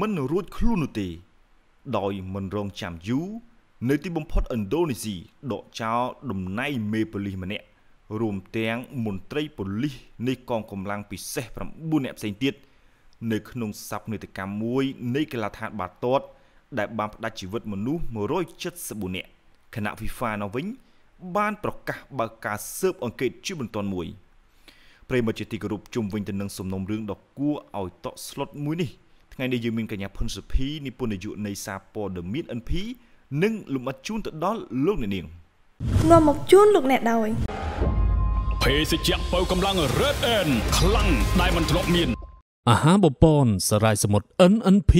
មិនរួចខ្លួននោះទេ ដោយមិនរងចាំយូរនៅទីបំផុតឥណ្ឌូនេស៊ីដកចោលតំណែងមេប៉ូលីសម្នាក់រួមទាំងមន្ត្រីប៉ូលីសនៃកងកម្លាំងពិសេស9នាក់ផ្សេងទៀតនៅក្នុងសកម្មនេតកម្មមួយនៃកីឡាដ្ឋានបាល់ទាត់ដែលបានផ្ដាច់ជីវិតមនុស្ស174នាក់គណៈ FIFA នោះវិញ បានប្រកាសបើកការស៊ើបអង្កេតជាបន្ទាន់មួយប្រិមត្តជាទីគោរពជុំវិញទៅនឹងសំណុំរឿងដ៏គួរឲ្យតក់ស្លុតមួយនេះ ថ្ងៃនេះយើងមានកញ្ញាផុនសុភីនិពន្ធនាយកនៃសារព័ត៌មាន NP និងលំអិតជូនទៅដល់លោកអ្នកនាងនាំមកជូនលោកអ្នកដោយភេសជ្ជៈបើកម្លាំង Red N ខ្លាំងដែលមិនធ្លាប់មានអាហារបបនសរាយសមុទ្រ NNP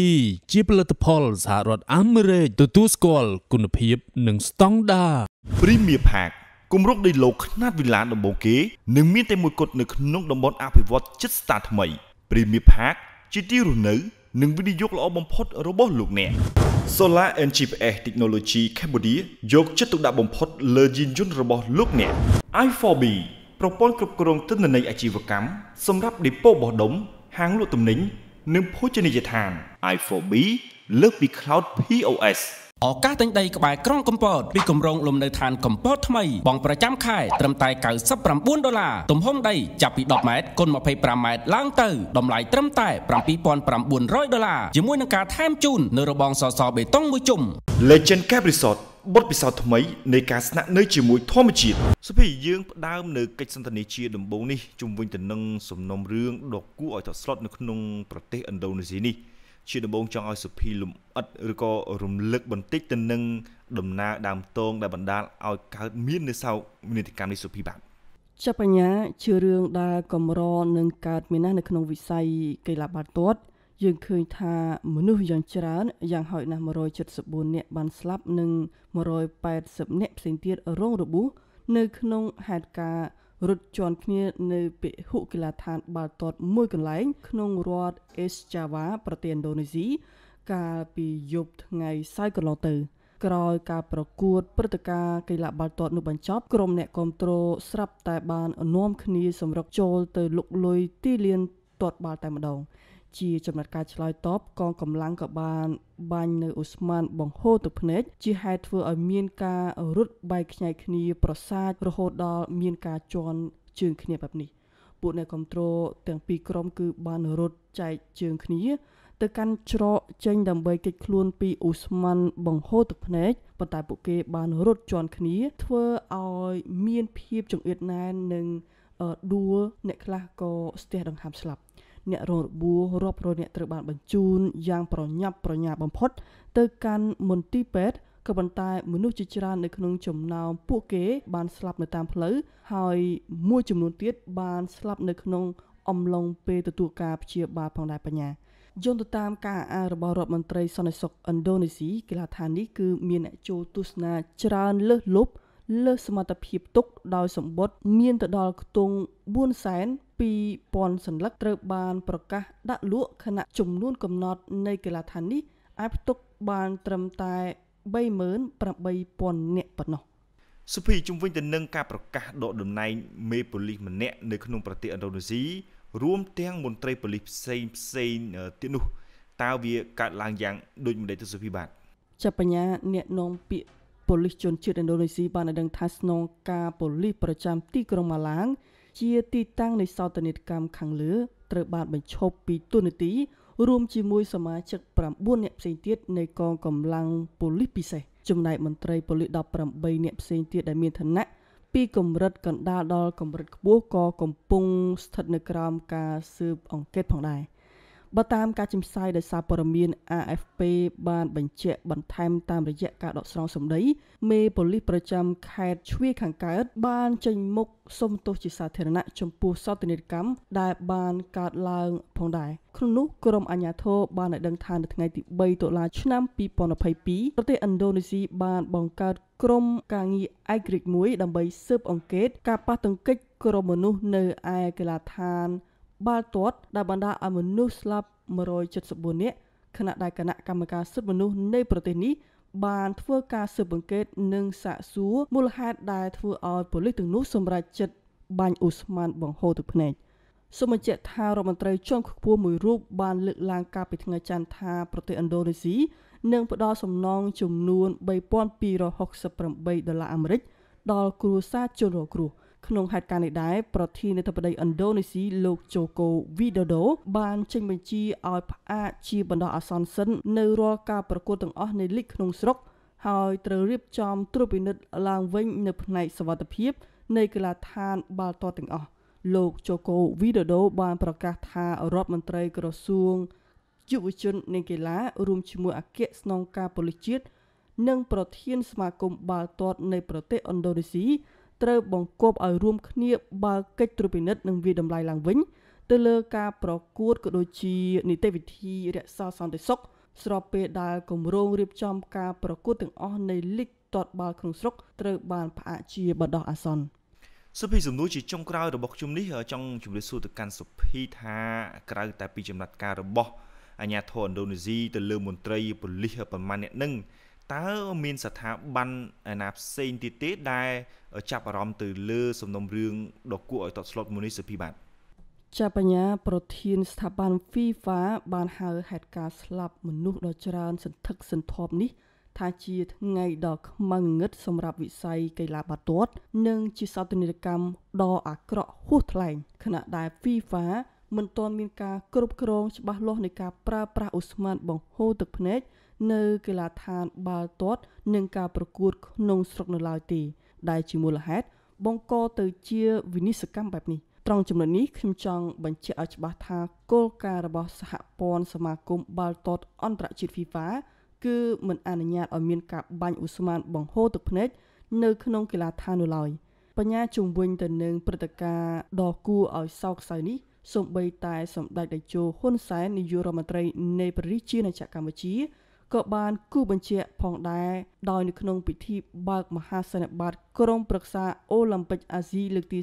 ជាផលិតផលសហរដ្ឋអាមេរិកទទួលស្គាល់គុណភាព និងស្តង់ដារ Premier Park គម្រោងដីឡូខ្នាតវិឡានដំបូងគេនឹងមានតែមួយគត់នៅក្នុងតំបន់អភិវឌ្ឍចិត្តស្តាថ្មី Premier Park ជាទីរស់នៅ និងវិនិយោគល្អបំផុតរបស់លោកអ្នក Solar and GPS Technology Cambodia យកចិត្តទុកដាក់បំផុតលើយានយន្តរបស់លោកអ្នក i4B ប្រព័ន្ធគ្រប់គ្រងទិន្នន័យអាជីវកម្មសម្រាប់ដេប៉ូបោះដុំហាងលក់ទំនិញនិងភោជនីយដ្ឋាន i4B លើកពី Cloud POS ឱកាសទិញដីក្បែរក្រុងកំពតពីគម្រោងលំនៅឋានកំពតថ្មីបងប្រចាំខែត្រឹមតែ99ដុល្លារទំហំដីចាប់ពី10ម៉ែត្រគុណ25ម៉ែត្រឡើងទៅតម្លៃត្រឹមតែ7900ដុល្លារជាមួយនឹងការថែមជូននៅរបងសសបេតុងមួយជុំ Legend Cap Resort បទពិសោធន៍ថ្មីនៃការស្នាក់នៅជាមួយធម្មជាតិសុភីយើងផ្ដើមនៅកិច្ចសន្ទនាជាដំបូងនេះជុំវិញទៅនឹងសំណុំរឿងដ៏គួរឲ្យតក់ស្លុតនៅក្នុងប្រទេសឥណ្ឌូនេស៊ីនេះ ជាដំបូងចង់ឲ្យសុភីលំអិតឬក៏រំលឹកបន្តិចទៅនឹងដំណើរដើមតងដែលបណ្ដាលឲ្យកើតមាននៅសោកនីតិកម្មនេះសុភីបាទចាប់បញ្ញាជារឿងដែលកម្រនឹងកើតមានណាស់នៅក្នុងវិស័យកីឡាបាល់ទាត់យើងឃើញថាមនុស្សយ៉ាងច្រើនយ៉ាងហោចណាស់174នាក់បានស្លាប់និង180នាក់ផ្សេងទៀតរងរបួសនៅក្នុងហេតុការណ៍ រត់ជន់គ្នានៅពហុកីឡដ្ឋានបាល់ទាត់មួយកន្លែង ក្នុងរដ្ឋអេសចាវ៉ាប្រទេសឥណ្ឌូនេស៊ីកាលពីយប់ថ្ងៃសៅរ៍កន្លងទៅក្រោយការប្រកួតព្រឹត្តិការណ៍កីឡាបាល់ទាត់នោះបញ្ចប់ក្រុមអ្នកគ្រប់គ្រងស្រាប់តែបាននាំគ្នាសម្រុកចូលទៅលុកលុយទីលានទាត់បាល់តែម្ដង ជាចំណាត់ការឆ្លើយតបកងកម្លាំងក៏បានបាញ់នៅអ៊ូស្មានបង្ហូរទឹកភ្នែកជាហេតុធ្វើឲ្យមានការរត់បែកខ្ញែកគ្នាប្រសាទរហូតដល់មានការជន់ជើងគ្នាបែបនេះពួកអ្នកគ្រប់គ្រងទាំងពីរក្រុមគឺបានរត់ចែកជើងគ្នាទៅកាន់ច្រកចេញដើម្បីគេចខ្លួនពីអ៊ូស្មានបង្ហូរទឹកភ្នែកប៉ុន្តែពួកគេបានរត់ជន់គ្នាធ្វើឲ្យមានភាពចង្អៀតណែននិងដួលអ្នកខ្លះក៏ស្ទះដង្ហើមស្លាប់ អ្នករងរបួសរាប់រយអ្នកត្រូវបានបញ្ជូនយ៉ាងប្រញាប់ប្រញាល់បំផុត ទៅកាន់មន្ទីរពេទ្យក៏ប៉ុន្តែមនុស្សជាច្រើននៅក្នុងចំណោមពួកគេបានស្លាប់នៅតាមផ្លូវហើយមួយចំនួនទៀតបានស្លាប់នៅក្នុងអំឡុងពេលទទួលការព្យាបាលផងដែរបញ្ញាយន្តទៅតាមការអានរបស់រដ្ឋមន្ត្រីសន្តិសុខឥណ្ឌូនេស៊ីគេថានេះគឺមានអ្នកចូលទស្សនាច្រើនលើសលប់ លើសសមត្ថភាពទុកដោយសម្បត្តិមានទៅដល់ខ្ទង់4សែន2000សន្លឹកត្រូវបានប្រកាសដាក់លក់ខណៈចំនួនកំណត់នៃកីឡាដ្ឋាននេះអាចផ្ទុកបានត្រឹមតែ38000នាក់ប៉ុណ្ណោះសុភីជំវិញទៅនឹងការប្រកាសដកតំណែងមេប៉ូលីសម្នាក់នៅក្នុងប្រទេសឥណ្ឌូនេស៊ីរួមទាំងមន្ត្រីប៉ូលីសផ្សេងផ្សេងទៀតនោះតើវាកើតឡើងយ៉ាងដូចម្ដេចទៅសុភីបាទចាប់បញ្ញាអ្នកនាំពាក្យ ប៉ូលីសជនជាតិឥណ្ឌូនេស៊ីបានឲ្យដឹងថាស្នងការប៉ូលីសប្រចាំទីក្រុងម៉ាឡាង ជាទីតាំងនៃសោតនីយកម្មខាងលើត្រូវបានបញ្ឈប់ពីទូនាទីរួមជាមួយសមាជិក9នាក់ផ្សេងទៀតនៃកងកម្លាំងប៉ូលីសពិសេសចំណែកមន្ត្រីប៉ូលីស18នាក់ផ្សេងទៀតដែលមានឋានៈពីកម្រិតកណ្ដាលដល់កម្រិតខ្ពស់ក៏កំពុងស្ថិតនៅក្រោមការស៊ើបអង្កេតផងដែរ បើតាមការជំផ្សាយដោយសារព័ត៌មាន AFP បានបញ្ជាក់បន្ថែមតាមរយៈការដកស្រង់សម្ដីមេប៉ូលីសប្រចាំខេត្តជ្វាខាងកើតបានចេញមុខសុំទោសជាសាធារណៈចំពោះសោកនាដកម្មដែលបានកើតឡើងផងដែរក្នុងនោះក្រុមអាជ្ញាធរបានឲ្យដឹងថានៅថ្ងៃទី3តុលាឆ្នាំ2022ប្រទេសឥណ្ឌូនេស៊ីបានបង្កើតក្រុមការងារឯករាជ្យមួយដើម្បីស៊ើបអង្កេតការប៉ះទង្គិចក្រុមមនុស្សនៅឯកីឡាដ្ឋាន បាល់ទាត់ដែលបណ្ដាលឲ្យមនុស្សស្លាប់174នាក់ខណៈដែលគណៈកម្មការសិទ្ធិមនុស្សនៃប្រទេសនេះបានធ្វើការស៊ើបអង្កេតនិងសាកសួរមូលហេតុដែលធ្វើឲ្យប៉ូលីសទាំងនោះសម្រេចចិត្តបាញ់អ៊ូស្មានបង្ហូរទឹកភ្នែកសូមបញ្ជាក់ថារដ្ឋមន្ត្រីជាន់ខ្ពស់មួយរូបបានលើកឡើងកាលពីថ្ងៃច័ន្ទថាប្រទេសឥណ្ឌូនេស៊ីនឹងផ្ដល់សំណងចំនួន3268ដុល្លារអាមេរិកដល់គ្រួសារជនរងគ្រោះ ក្នុងហេតុការណ៍នេះដែរប្រធានាធិបតីឥណ្ឌូនេស៊ីលោកជូកូវីដូដូបានចេញបញ្ជាឲ្យផ្អាកជាបណ្ដោះអាសន្នសិននៅរាល់ការប្រកួតទាំងអស់នៃលីកក្នុងស្រុកហើយត្រូវរៀបចំត្រួតពិនិត្យឡើងវិញនៅផ្នែកសវត្ថិភាពនៃកីឡាដ្ឋានបាល់ទាត់ទាំងអស់លោកជូកូវីដូដូបានប្រកាសថារដ្ឋមន្ត្រីក្រសួងយុវជននិងកីឡារួមជាមួយអគ្គស្នងការប៉ូលីសជាតិនិងប្រធានសមាគមបាល់ទាត់នៃប្រទេសឥណ្ឌូនេស៊ី ត្រូវបង្គាប់ឲ្យរួមគ្នាបើកកិច្ចត្រួតពិនិត្យនិងវិតម្លៃឡើងវិញ ទៅលើការប្រកួតក៏ដូចជានីតិវិធីរក្សាសន្តិសុខស្របពេលដែលគម្រោងរៀបចំការប្រកួតទាំងអស់នៃលីកទាត់បាល់ក្នុងស្រុកត្រូវបានផ្អាកជាបណ្ដោះអាសន្នសុភីសំណួរជាចុងក្រោយរបស់ខ្ញុំនេះចង់ជម្រាបសួរទៅកាន់សុភីថាក្រៅតែពីចំណាត់ការរបស់អាញាធរឥណ្ឌូនេស៊ីទៅលើមន្ត្រីប៉ូលីសប្រមាណអ្នកនឹង តើមានស្ថាប័នឯណាផ្សេងទៀតទេដែលចាប់អារម្មណ៍ទៅលើសំណុំរឿងដ៏គួរឲ្យតក់ស្លុតមួយនេះសុភីបាទចាបញ្ញាប្រធានស្ថាប័ន FIFA បានហៅហេតុការស្លាប់មនុស្សដ៏ច្រើនសន្ធឹកសន្ធាប់នេះថាជាថ្ងៃដ៏ខ្មៅងងឹតសម្រាប់វិស័យកីឡាបាល់ទាត់ និងជាសោកនាដកម្មដ៏អាក្រក់ហួសថ្លែងខណៈដែល FIFA មិនទាន់មានការគ្រប់គ្រងច្បាស់លាស់នៃការប្រើប្រាស់ឧស្ម័នបង្ហូរទឹកភ្នែក នៅកីឡាដ្ឋានបាល់ទាត់និងការប្រកួតក្នុងស្រុកនៅឡើយទេ ដែលជាមូលហេតុបង្កទៅជាវិនិស្សកម្មបែបនេះត្រង់ចំណុចនេះខ្ញុំចង់បញ្ជាក់ឲ្យច្បាស់ថាគោលការណ៍របស់សហព័ន្ធសមាគមបាល់ទាត់អន្តរជាតិ FIFA គឺមិនអនុញ្ញាតឲ្យមានការបាញ់ឧស្ម័នបង្ហូរទឹកភ្នែកនៅក្នុងកីឡាដ្ឋាននោះឡើយបញ្ញាជំវិញទៅនឹងព្រឹត្តិការណ៍ដ៏គួរឲ្យសោកសៅនេះសូម្បីតែសម្ដេចតេជោហ៊ុនសែននាយករដ្ឋមន្ត្រីនៃប្រទេសជាណាចក្រកម្ពុជា ក៏បានគូបញ្ជាក់ផងដែរដោយនៅក្នុងពិធីបើកមហាសន្និបាតក្រុមប្រឹក្សាអូឡ িম্প ិកអាស៊ីលើកទី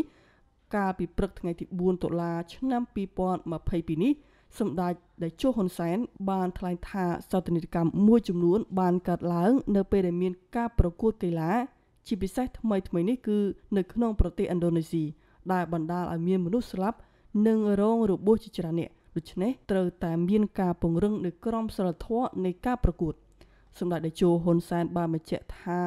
41កាលពីព្រឹកថ្ងៃទី4តុលាឆ្នាំ2022នេះសម្ដេចតេជោហ៊ុនសែនបានថ្លែងថាសោតនីយកម្មមួយចំនួន បានកើតឡើងនៅពេលដែលមានការប្រកួតកីឡា ជាពិសេសថ្មីថ្មីនេះគឺនៅក្នុងប្រទេសឥណ្ឌូនេស៊ីដែលបណ្ដាលឲ្យមានមនុស្សស្លាប់និងរងរបួសជាច្រើនអ្នក ដូច្នេះត្រូវតែមានការពង្រឹងនៅក្រមសីលធម៌នៃការប្រកួតសម្ដេចតេជោហ៊ុនសែនបានបញ្ជាក់ថា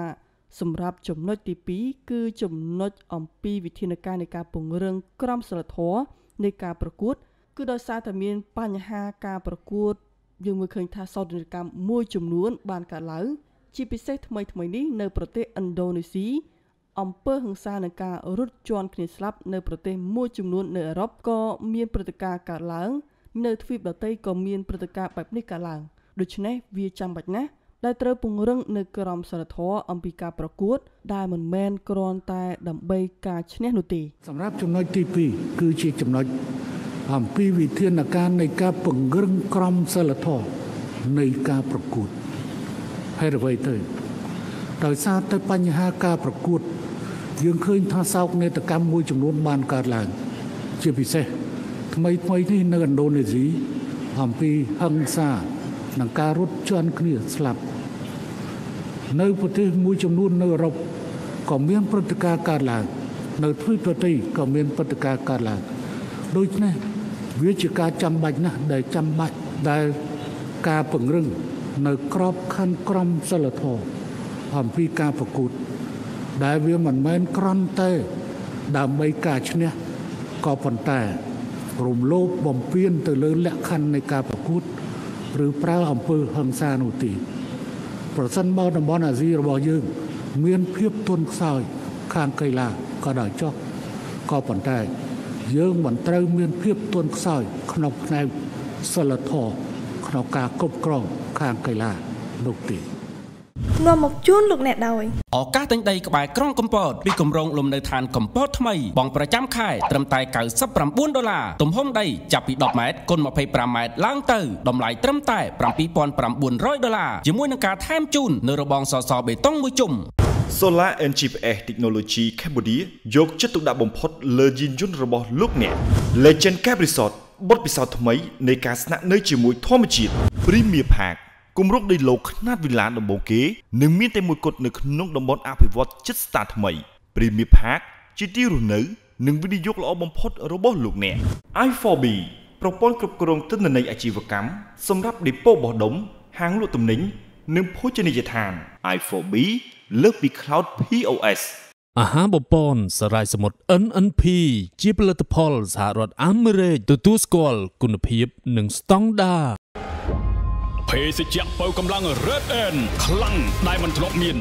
សម្រាប់ចំណុចទី2គឺចំណុចអំពីវិធានការនៃការពង្រឹងក្រមសីលធម៌នៃការប្រកួត គឺដោយសារតែមានបញ្ហាការប្រកួតយើងមើលឃើញថាសោតនកម្មមួយចំនួន បានកើតឡើងជាពិសេសថ្មីថ្មីនេះនៅប្រទេសឥណ្ឌូនេស៊ីអំពើហិង្សានិងការរត់ជន់គ្នាស្លាប់នៅប្រទេសមួយចំនួននៅអឺរ៉ុបក៏មានព្រឹត្តិការណ៍កើតឡើង នៅទ្វីបដទៃក៏មានព្រឹត្តិការណ៍បែបនេះកើតឡើងដូច្នេះវាចាំបាច់ណាស់ដែលត្រូវពង្រឹងនៅក្រមសីលធម៌អំពីការប្រកួត ដែលមិនមែនគ្រាន់តែដើម្បីការឈ្នះនោះទេសម្រាប់ចំណុចទី2គឺជាចំណុចអំពីវិធានការនៃការពង្រឹងក្រមសីលធម៌នៃការប្រកួតហេតុអ្វីទៅដោយសារតែបញ្ហាការប្រកួត យើងឃើញថាសោកនេតកម្មមួយចំនួនបានកើតឡើង ជាពិសេស ថ្មីថ្មីនេះនៅឥណ្ឌូនេស៊ីអំពីហិង្សានិងការរត់ជន់គ្នាស្លាប់នៅប្រទេសមួយចំនួននៅអឺរ៉ុបក៏មានព្រឹត្តិការណ៍កើតឡើងនៅទ្វីបប្រទេសក៏មានព្រឹត្តិការណ៍កើតឡើងដូច្នេះវាជាការចាំបាច់ណាស់ដែលចាំបាច់ដែលការពង្រឹងនៅក្របខ័ណ្ឌក្រមសិលធម៌អំពីការប្រកួត ដែលវាមិនមែនក្រន់តែដើម្បីការឈ្នះក៏ប៉ុន្តែ រំលោភបំពានទៅលើលក្ខខណ្ឌនៃការប្រកួត ឬប្រើអំពើហិង្សានោះទេប្រសិនបើតំបន់អាស៊ីរបស់យើង មានភាពទន់ខ្សោយខាងកីឡាក៏ដោយចុះក៏ប៉ុន្តែ យើងមិនត្រូវមានភាពទន់ខ្សោយក្នុងផ្នែកសិលធម៌ក្នុងការគ្រប់គ្រងខាងកីឡានោះទេ នាំមកជូនលោកអ្នកដោយឱកាសទិញដីក្បែរក្រុងកំពតពីគម្រោងលំនៅឋានកំពតថ្មីបងប្រចាំខែត្រឹមតែ99ដុល្លារទំហំដីចាប់ពី10ម៉ែត្រគុណ25ម៉ែត្រឡើងទៅតម្លៃត្រឹមតែ7900ដុល្លារជាមួយនឹងការថែមជូននៅរបងសសបេតុងមួយជុំ Solar NGPS Technology Cambodia យកចិត្តទុកដាក់បំផុតលើយានយន្តរបស់លោកអ្នក Legend Cab Resort បទពិសោធន៍ថ្មីនៃការស្នាក់នៅជាមួយធម្មជាតិ Premier Park គម្រោងដីឡូខ្នាតវិឡានដំបូងគេនឹងមានតែមួយគត់នៅក្នុងតំបន់អភិវឌ្ឍចិត្តស្តារថ្មី Premier Park ជាទីរស់នៅនិងវិនិយោគល្អបំផុតរបស់លោកអ្នក i4B ប្រព័ន្ធគ្រប់គ្រងទិន្នន័យអាជីវកម្មសម្រាប់ដេប៉ូបោះដុំហាងលក់ទំនិញនិងភោជនីយដ្ឋាន i4B លើសពី Cloud POS អាហារបំពន់សារាយសមុទ្រ NNP ជាផលិតផលសហរដ្ឋអាមេរិកទទួលស្គាល់គុណភាពនិងស្តង់ដារ ភេសជ្ជៈបើកម្លាំង Red End ខ្លាំងដែលមិនធ្លាប់មាន